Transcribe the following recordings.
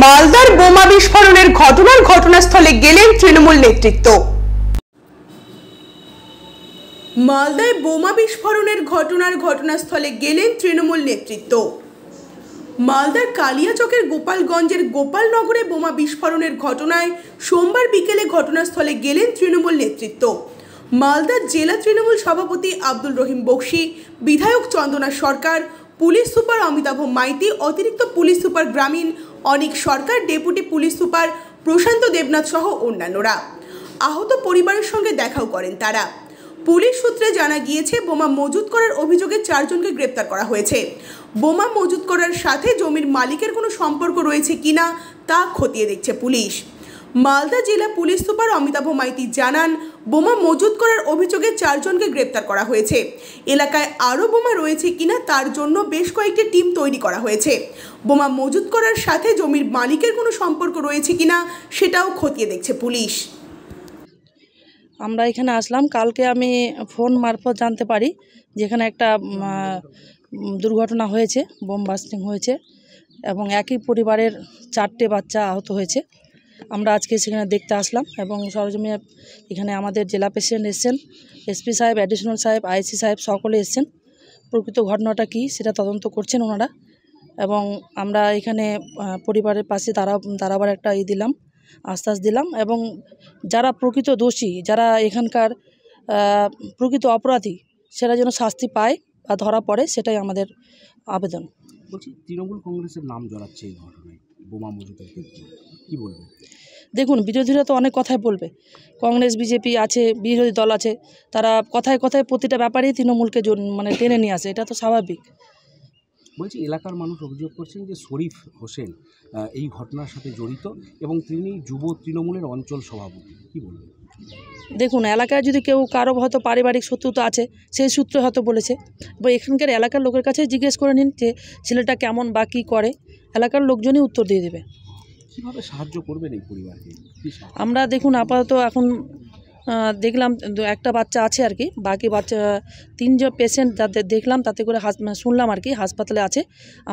মালদার বোমা বিস্ফোরণের ঘটনার ঘটনাস্থলে গেলেন তৃণমূল নেতৃত্ব। মালদায় বোমা বিস্ফোরণের ঘটনার ঘটনাস্থলে গেলেন তৃণমূল নেতৃত্ব। মালদার কালিয়াচকের গোপালগঞ্জের গোপালনগরে বোমা বিস্ফোরণের ঘটনায় সোমবার বিকেলে ঘটনাস্থলে গেলেন তৃণমূল নেতৃত্ব। মালদার জেলা তৃণমূল সভাপতি আব্দুল রহিম বক্সি, বিধায়ক চন্দনা সরকার, পুলিশ সুপার অমিতাভ মাইতি, অতিরিক্ত পুলিশ সুপার গ্রামীণ Anik Sarkar, deputy police super Prasanta Debnath সহ অন্যান্যরা। আহত পরিবারের সঙ্গে দেখাও করেন তারা। পুলিশ সূত্রে জানা গিয়েছে, বোমা মজুত করার অভিযোগে চারজনকে গ্রেপ্তার করা হয়েছে। বোমা মজুত করার সাথে জমির মালিকের কোনো সম্পর্ক রয়েছে কিনা তা খতিয়ে দেখছে পুলিশ। মালদা জেলা পুলিশ সুপার অমিতাভ মাইতি জানান, বোমা মজুত করার অভিযোগে চারজনকে গ্রেপ্তার করা হয়েছে। এলাকায় আরও বোমা রয়েছে কিনা তার জন্য বেশ কয়েকটি টিম তৈরি করা হয়েছে। বোমা মজুত করার সাথে জমির মালিকের কোনো সম্পর্ক রয়েছে কিনা সেটাও খতিয়ে দেখছে পুলিশ। আমরা এখানে আসলাম। কালকে আমি ফোন মারফত জানতে পারি যেখানে একটা দুর্ঘটনা হয়েছে, বোম বাস্টিং হয়েছে এবং একই পরিবারের চারটে বাচ্চা আহত হয়েছে। আমরা আজকে সেখানে দেখতে আসলাম এবং সরজমিনে এখানে আমাদের জেলা প্রেসিডেন্ট এসছেন, এসপি সাহেব অ্যাডিশনাল সাহেব, আইসি সাহেব সকলে এসছেন। প্রকৃত ঘটনাটা কী সেটা তদন্ত করছেন ওনারা এবং আমরা এখানে পরিবারের পাশে দাঁড়া দাঁড়াবার একটা ই দিলাম, আশ্বাস দিলাম এবং যারা প্রকৃত দোষী, যারা এখানকার প্রকৃত অপরাধী সেটা যেন শাস্তি পায় বা ধরা পড়ে সেটাই আমাদের আবেদন। বলছি, তৃণমূল কংগ্রেসের নাম জড়াচ্ছে এই ঘটনায়, বোমা মজুতের ক্ষেত্রে। কি বলবেন? দেখুন বিরোধীরা তো অনেক কথাই বলবে। কংগ্রেস বিজেপি আছে বিরোধী দল আছে তারা কথায় কথায় প্রতিটা ব্যাপারেই তৃণমূলকে মানে টেনে নিয়ে আসে এটা তো স্বাভাবিক। বলছি এলাকার মানুষ অভিযোগ করছেন যে শরীফ হোসেন এই ঘটনার সাথে জড়িত এবং তিনি যুব তৃণমূলের অঞ্চল সভাপতি কি বলবেন? দেখুন এলাকায় যদি কেউ কারও হয়তো পারিবারিক শত্রুতা আছে সেই সূত্রে হয়তো বলেছে। বা এখানকার এলাকার লোকের কাছে জিজ্ঞেস করে নিন যে ছেলেটা কেমন বা কী করে এলাকার লোকজনই উত্তর দিয়ে দেবে। কীভাবে সাহায্য করবেন এই পরিবারকে? আমরা দেখুন আপাতত এখন দেখলাম একটা বাচ্চা আছে আর কি। বাকি বাচ্চা তিনজন পেশেন্ট যাদের দেখলাম, তাতে করে মানে শুনলাম আর কি, হাসপাতালে আছে।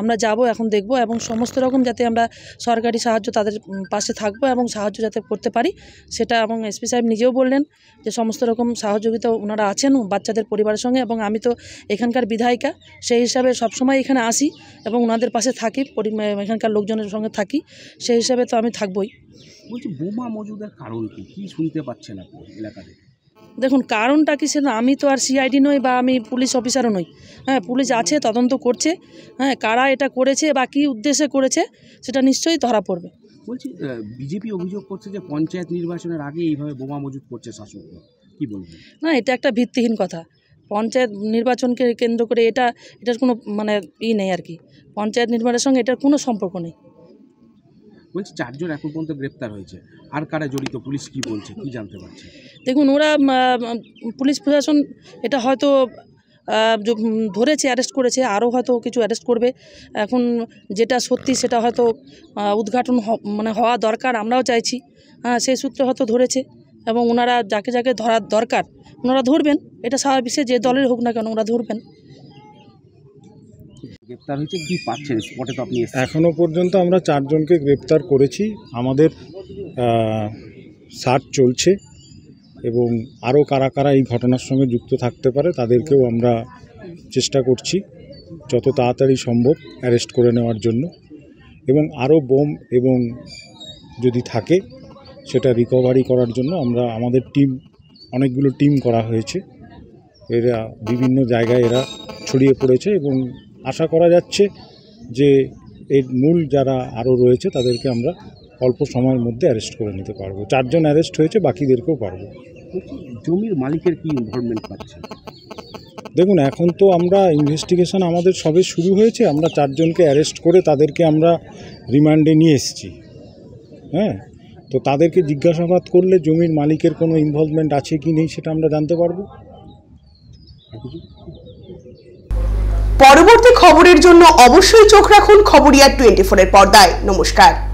আমরা যাব, এখন দেখব এবং সমস্ত রকম যাতে আমরা সরকারি সাহায্য তাদের পাশে থাকব এবং সাহায্য যাতে করতে পারি, সেটা এবং এসপি সাহেব নিজেও বললেন যে সমস্ত রকম সহযোগিতা ওনারা আছেন বাচ্চাদের পরিবারের সঙ্গে এবং আমি তো এখানকার বিধায়িকা, সেই হিসাবে সবসময় এখানে আসি এবং ওনাদের পাশে থাকি এখানকার লোকজনের সঙ্গে থাকি, সেই হিসাবে তো আমি থাকবই। বলছি বোমা মজুদের কারণ কি? কি শুনতে পাচ্ছেন আপনি এলাকাতে দেখুন কারণটা কি সেটা আমি তো আর সিআইডি নই বা আমি পুলিশ অফিসারও নই। হ্যাঁ পুলিশ আছে তদন্ত করছে। হ্যাঁ কারা এটা করেছে বা কী উদ্দেশ্যে করেছে সেটা নিশ্চয়ই ধরা পড়বে। বলছি বিজেপি অভিযোগ করছে যে পঞ্চায়েত নির্বাচনের আগে এইভাবে বোমা মজুত করছে শাসকরা। কি বলবেন? না এটা একটা ভিত্তিহীন কথা। পঞ্চায়েত নির্বাচনকে কেন্দ্র করে এটা এটার কোনো মানে ই নেই আর কি। পঞ্চায়েত নির্বাচনের সঙ্গে এটার কোনো সম্পর্ক নেই। বলছি, চারজন এখন পর্যন্ত গ্রেপ্তার হয়েছে। আর কারা জড়িত? পুলিশ কি বলছে? কি জানতে পারছে? দেখুন, ওরা পুলিশ প্রশাসন এটা হয়তো ধরেছে, অ্যারেস্ট করেছে, আরও হয়তো কিছু অ্যারেস্ট করবে। এখন যেটা সত্যি সেটা হয়তো উদ্ঘাটন মানে হওয়া দরকার আমরাও চাইছি। হ্যাঁ সেই সূত্রে হয়তো ধরেছে এবং ওনারা যাকে যাকে ধরার দরকার, ওনারা ধরবেন। এটা সারা বিশ্বে যে দলের হোক না কেন ওনারা ধরবেন। আপনি এখনও পর্যন্ত আমরা চারজনকে গ্রেপ্তার করেছি। আমাদের সার্চ চলছে এবং আরও কারা কারা এই ঘটনার সঙ্গে যুক্ত থাকতে পারে তাদেরকেও আমরা চেষ্টা করছি যত তাড়াতাড়ি সম্ভব অ্যারেস্ট করে নেওয়ার জন্য। এবং আরও বোম এবং যদি থাকে সেটা রিকভারি করার জন্য আমরা, আমাদের টিম, অনেকগুলো টিম করা হয়েছে। এরা বিভিন্ন জায়গায় এরা ছড়িয়ে পড়েছে এবং আশা করা যাচ্ছে যে এর মূল যারা আরও রয়েছে তাদেরকে আমরা অল্প সময়ের মধ্যে অ্যারেস্ট করে নিতে পারব। চারজন অ্যারেস্ট হয়েছে বাকিদেরকেও পারব। জমির মালিকের কি ইনভলভমেন্ট পাচ্ছেন দেখুন এখন তো আমরা ইনভেস্টিগেশন আমাদের সবে শুরু হয়েছে আমরা চারজনকে অ্যারেস্ট করে তাদেরকে আমরা রিমান্ডে নিয়ে এসেছি। হ্যাঁ? তো তাদেরকে জিজ্ঞাসাবাদ করলে জমির মালিকের কোনো ইনভলভমেন্ট আছে কি নেই সেটা আমরা জানতে পারব। পরবর্তী খবরের জন্য অবশ্যই চোখ রাখুন খবরিয়া টোয়েন্টি ফোরের পর্দায়। নমস্কার।